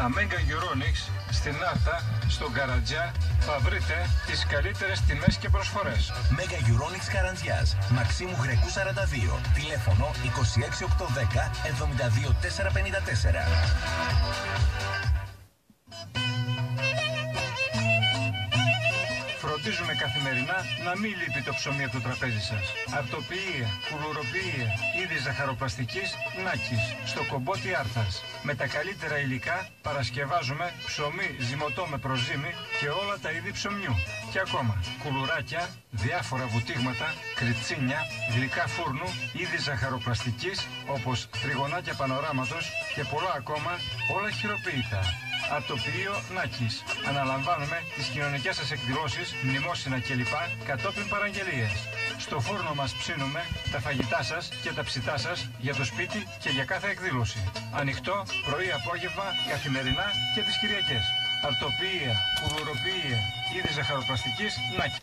Στα Mega Euronics, στην Άρτα, στον Καρατζιά, θα βρείτε τις καλύτερες τιμές και προσφορές. Μέγα Euronics Καραντιάς, Μαξίμου Γρεκού 42, τηλέφωνο 26810 72454. Φροντίζουμε καθημερινά να μην λείπει το ψωμί από το τραπέζι σας. Αρτοποιία, κουλουροποιία, είδη ζαχαροπλαστικής, Νάκης, στο κομπότι Άρθας. Με τα καλύτερα υλικά παρασκευάζουμε ψωμί ζυμωτό με προζύμι και όλα τα είδη ψωμιού. Και ακόμα, κουλουράκια, διάφορα βουτίγματα, κριτσίνια, γλυκά φούρνου, είδη ζαχαροπλαστικής, όπως τριγωνάκια πανοράματος και πολλά ακόμα, όλα χειροποίητα. Αρτοποιείο Νάκης. Αναλαμβάνουμε τις κοινωνικές σας εκδηλώσεις, μνημόσυνα κλπ. κατόπιν παραγγελίες. Στο φούρνο μας ψήνουμε τα φαγητά σας και τα ψητά σας για το σπίτι και για κάθε εκδήλωση. Ανοιχτό πρωί-απόγευμα, καθημερινά και τις Κυριακές. Αρτοποιεία, κουλουροποιεία, είδη ζαχαροπλαστικής Νάκη.